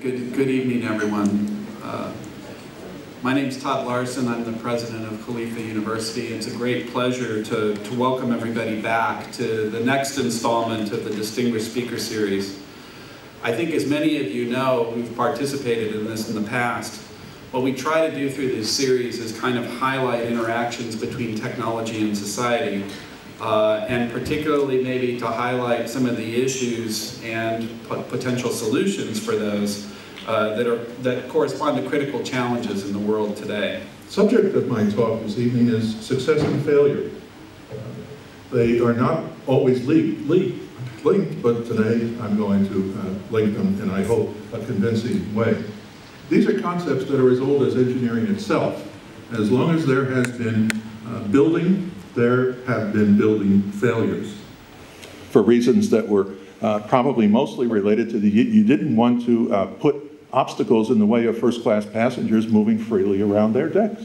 Good, good evening, everyone. Uh, my name is Tod Laursen. I'm the president of Khalifa University. It's a great pleasure to, to welcome everybody back to the next installment of the Distinguished Speaker Series. I think as many of you know who've participated in this in the past, what we try to do through this series is kind of highlight interactions between technology and society, uh, and particularly maybe to highlight some of the issues and potential solutions for those uh, that, are, that correspond to critical challenges in the world today. Subject of my talk this evening is success and failure. They are not always linked, linked, but today I'm going to uh, link them in, I hope, a convincing way. These are concepts that are as old as engineering itself. As long as there has been uh, building, there have been building failures. For reasons that were uh, probably mostly related to the, you didn't want to uh, put obstacles in the way of first-class passengers moving freely around their decks.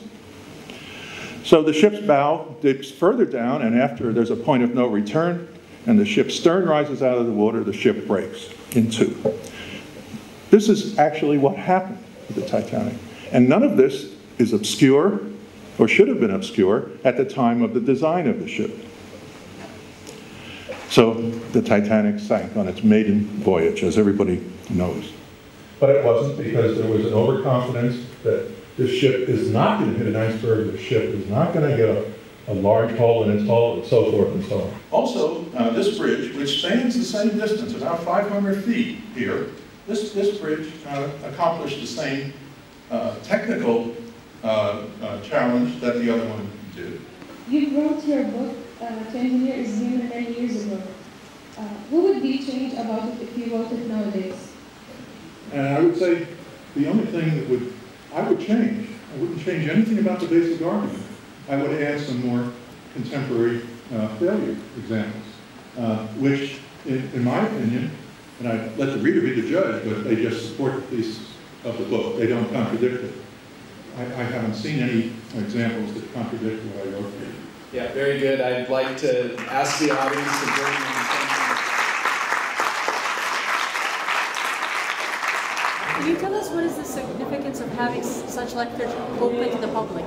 So the ship's bow dips further down, and after there's a point of no return, and the ship's stern rises out of the water, the ship breaks in two. This is actually what happened with the Titanic. And none of this is obscure or should have been obscure at the time of the design of the ship. So the Titanic sank on its maiden voyage, as everybody knows. But it wasn't because there was an overconfidence that this ship is not going to hit an iceberg, the ship is not going to get a, a, large hole in its hull, and so forth and so on. Also, uh, this bridge, which spans the same distance, about 500 feet here, this, this bridge uh, accomplished the same uh, technical uh, uh, challenge that the other one did. You wrote your book uh, to engineer is human many years ago. Uh, what would be changed about it if you wrote it nowadays? And I would say the only thing that would I would change, I wouldn't change anything about the basic argument. I would add some more contemporary uh, failure examples, uh, which, in, in, my opinion, and I let the reader be the judge, but they just support the thesis of the book. They don't contradict it. I, I haven't seen any examples that contradict what I wrote here. Yeah, very good. I'd like to ask the audience to join me Can you tell us what is the significance of having such lectures open to the public?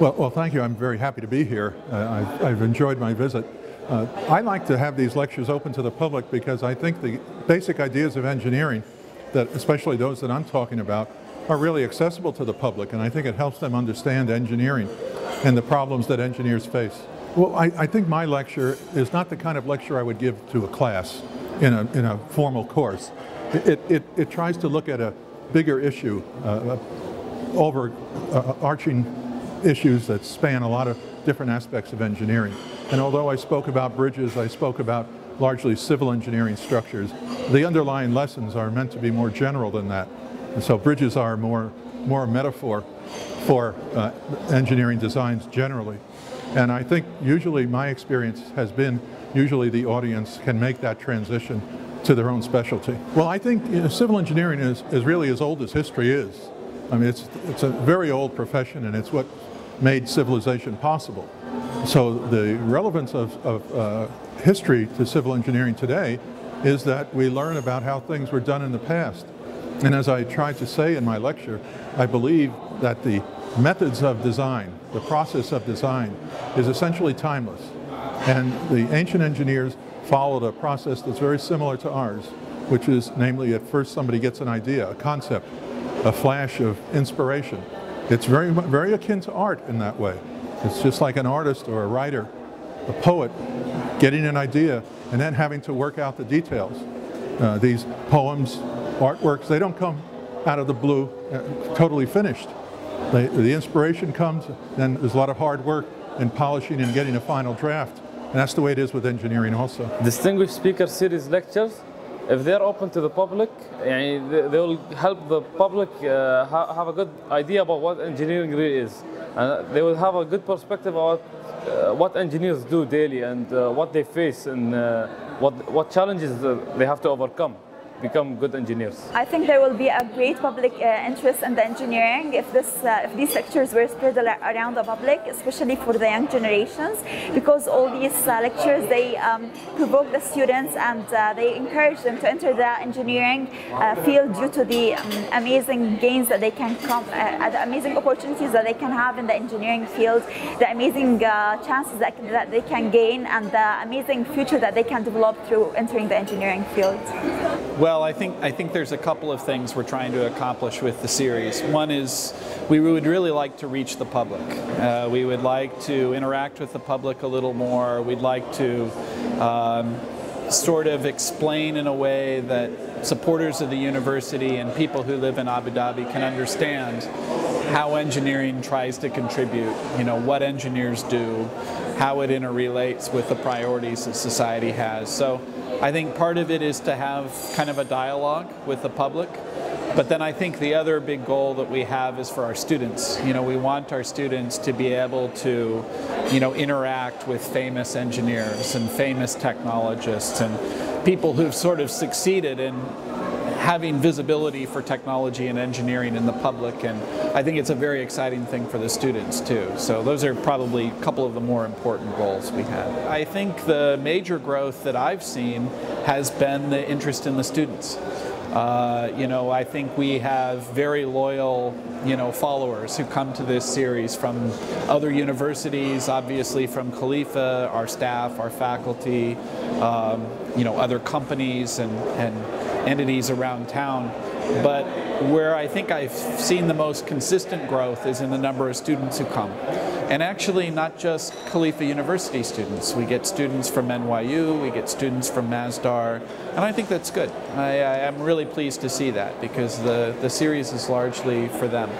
Well, well, thank you. I'm very happy to be here. Uh, I've, I've, enjoyed my visit. Uh, I like to have these lectures open to the public because I think the basic ideas of engineering, that especially those that I'm talking about, are really accessible to the public, and I think it helps them understand engineering and the problems that engineers face. Well, I, I think my lecture is not the kind of lecture I would give to a class in a, in a formal course. It, it, it tries to look at a bigger issue, uh, overarching uh, issues that span a lot of different aspects of engineering. And although I spoke about bridges, I spoke about largely civil engineering structures, the underlying lessons are meant to be more general than that. And so bridges are more, more a metaphor for uh, engineering designs generally. And I think usually my experience has been usually the audience can make that transition to their own specialty. Well, I think you know, civil engineering is, is really as old as history is. I mean, it's, it's a very old profession and it's what made civilization possible. So the relevance of, of uh, history to civil engineering today is that we learn about how things were done in the past. And as I tried to say in my lecture, I believe that the methods of design, the process of design, is essentially timeless. And the ancient engineers followed a process that's very similar to ours, which is namely at first somebody gets an idea, a concept, a flash of inspiration. It's very, very akin to art in that way. It's just like an artist or a writer, a poet, getting an idea and then having to work out the details. Uh, these poems, artworks, they don't come out of the blue uh, totally finished. They, the inspiration comes, then there's a lot of hard work in polishing and getting a final draft. And that's the way it is with engineering also. Distinguished Speaker Series lectures, if they're open to the public, they will help the public uh, have a good idea about what engineering really is. And they will have a good perspective about uh, what engineers do daily and uh, what they face and uh, what, what challenges they have to overcome. Become good engineers. I think there will be a great public uh, interest in the engineering if this uh, if these lectures were spread around the public, especially for the young generations, because all these uh, lectures they um, provoke the students and uh, they encourage them to enter the engineering uh, field due to the um, amazing gains that they can come, uh, the amazing opportunities that they can have in the engineering field, the amazing uh, chances that, that they can gain, and the amazing future that they can develop through entering the engineering field. Well, I think I think there's a couple of things we're trying to accomplish with the series. One is we would really like to reach the public. Uh, we would like to interact with the public a little more. We'd like to um, sort of explain in a way that supporters of the university and people who live in Abu Dhabi can understand how engineering tries to contribute. You know what engineers do, how it interrelates with the priorities that society has. So. I think part of it is to have kind of a dialogue with the public. But then I think the other big goal that we have is for our students. You know, we want our students to be able to, you know, interact with famous engineers and famous technologists and people who've sort of succeeded in having visibility for technology and engineering in the public and I think it's a very exciting thing for the students too. So those are probably a couple of the more important goals we have. I think the major growth that I've seen has been the interest in the students. Uh, you know, I think we have very loyal, you know, followers who come to this series from other universities, obviously from Khalifa, our staff, our faculty, um, you know, other companies and, and entities around town. But where I think I've seen the most consistent growth is in the number of students who come. And actually, not just Khalifa University students. We get students from NYU, we get students from Masdar, and I think that's good. I, I am really pleased to see that because the, the series is largely for them.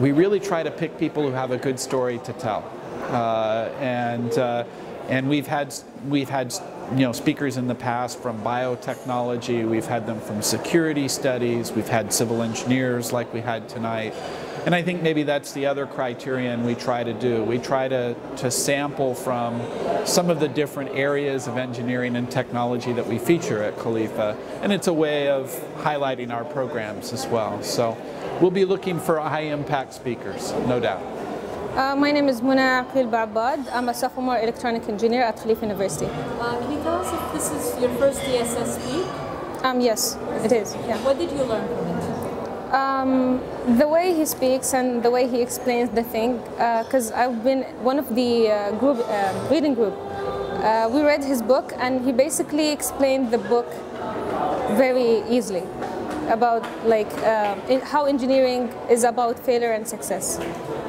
We really try to pick people who have a good story to tell. Uh, and uh, and we've had we've had you know speakers in the past from biotechnology we've had them from security studies we've had civil engineers like we had tonight and I think maybe that's the other criterion we try to do. We try to, to sample from some of the different areas of engineering and technology that we feature at Khalifa. And it's a way of highlighting our programs as well. So we'll be looking for high impact speakers, no doubt. Uh, my name is Muna Aqil Ba'bad. I'm a sophomore electronic engineer at Khalifa University. Uh, can you tell us if this is your first DSS speak? Um, yes, it is. Yeah. What did you learn from it? Um, the way he speaks and the way he explains the thing, because uh, I've been one of the uh, group uh, reading group. Uh, we read his book, and he basically explained the book very easily about like uh, how engineering is about failure and success.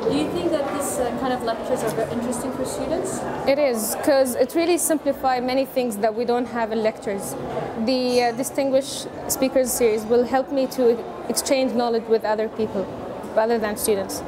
Do you think that this uh, kind of lectures are very interesting for students? It is, because it really simplifies many things that we don't have in lectures. The uh, Distinguished Speakers Series will help me to exchange knowledge with other people rather than students.